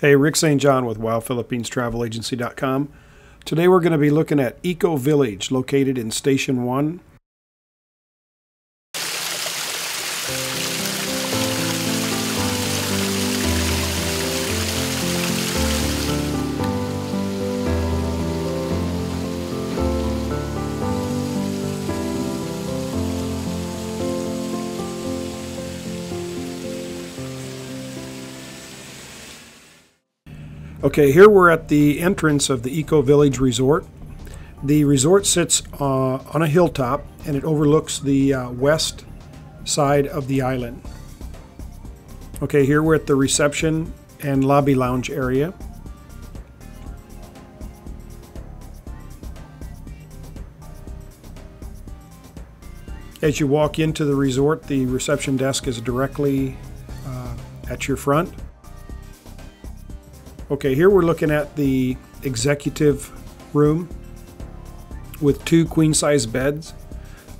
Hey, Rick St. John with WOWPhilippinesTravelAgency.com. Today we're going to be looking at Eco Village located in Station 1 Okay, here we're at the entrance of the Eco Village Resort. The resort sits uh, on a hilltop and it overlooks the uh, west side of the island. Okay, here we're at the reception and lobby lounge area. As you walk into the resort, the reception desk is directly uh, at your front. Okay, here we're looking at the executive room with two queen size beds,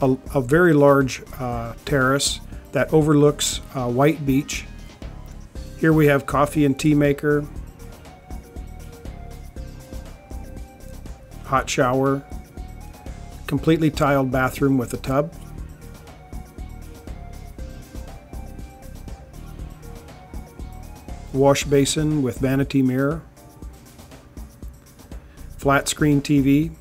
a, a very large uh, terrace that overlooks uh, White Beach. Here we have coffee and tea maker, hot shower, completely tiled bathroom with a tub. Wash basin with vanity mirror, flat screen TV,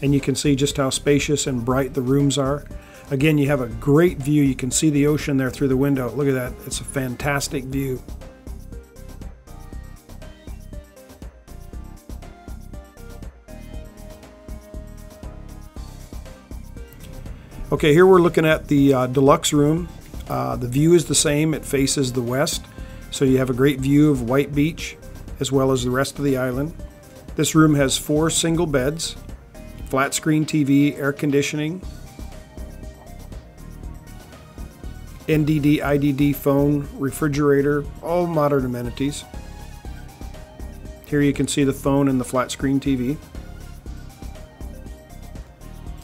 and you can see just how spacious and bright the rooms are. Again, you have a great view. You can see the ocean there through the window. Look at that. It's a fantastic view. Okay, here we're looking at the uh, deluxe room uh, the view is the same, it faces the west, so you have a great view of White Beach as well as the rest of the island. This room has four single beds, flat screen TV, air conditioning, NDD, IDD phone, refrigerator, all modern amenities. Here you can see the phone and the flat screen TV.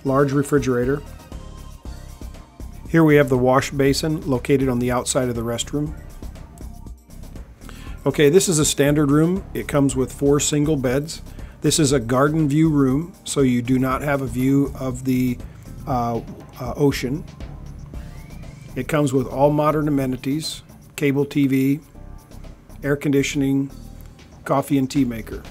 Large refrigerator, here we have the wash basin located on the outside of the restroom. Okay, this is a standard room. It comes with four single beds. This is a garden view room, so you do not have a view of the uh, uh, ocean. It comes with all modern amenities, cable TV, air conditioning, coffee and tea maker.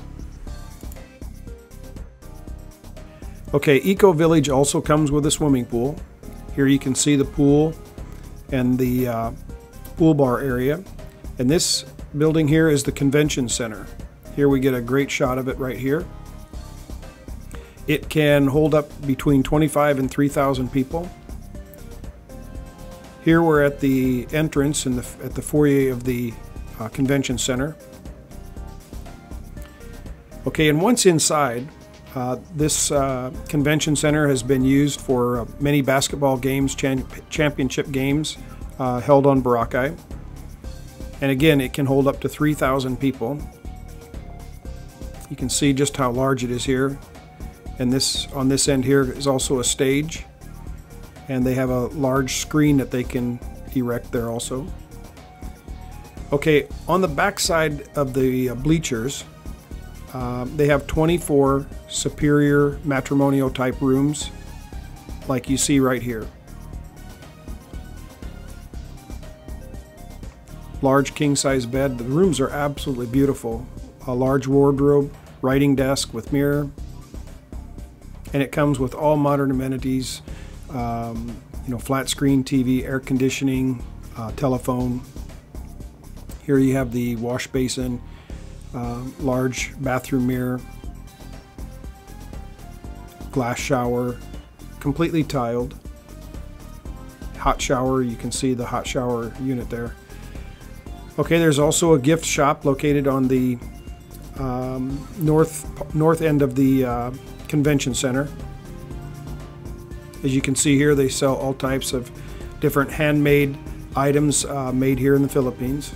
Okay, Eco Village also comes with a swimming pool. Here you can see the pool and the uh, pool bar area. And this building here is the convention center. Here we get a great shot of it right here. It can hold up between 25 and 3,000 people. Here we're at the entrance the, at the foyer of the uh, convention center. Okay, and once inside, uh, this uh, convention center has been used for uh, many basketball games, championship games uh, held on Boracay. And again, it can hold up to 3,000 people. You can see just how large it is here. And this on this end here is also a stage. And they have a large screen that they can erect there also. Okay, on the backside of the uh, bleachers, um, they have 24 superior matrimonial type rooms like you see right here. Large king size bed. The rooms are absolutely beautiful. A large wardrobe, writing desk with mirror. And it comes with all modern amenities, um, you know, flat screen TV, air conditioning, uh, telephone. Here you have the wash basin, uh, large bathroom mirror, glass shower, completely tiled. Hot shower, you can see the hot shower unit there. Okay, there's also a gift shop located on the um, north north end of the uh, convention center. As you can see here, they sell all types of different handmade items uh, made here in the Philippines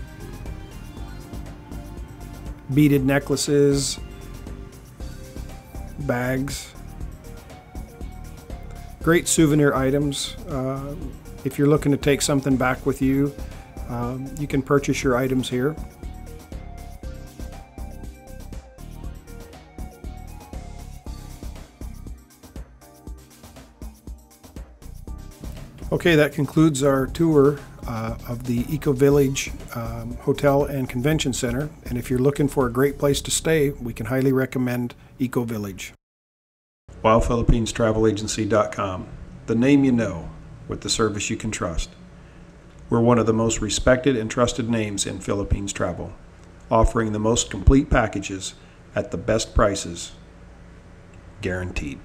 beaded necklaces, bags. Great souvenir items. Uh, if you're looking to take something back with you, Um, you can purchase your items here. Okay, that concludes our tour uh, of the Eco Village um, Hotel and Convention Center. And if you're looking for a great place to stay, we can highly recommend Eco Village. WOWPhilippinesTravelAgency.com, the name you know with the service you can trust. We're one of the most respected and trusted names in Philippines travel, offering the most complete packages at the best prices, guaranteed.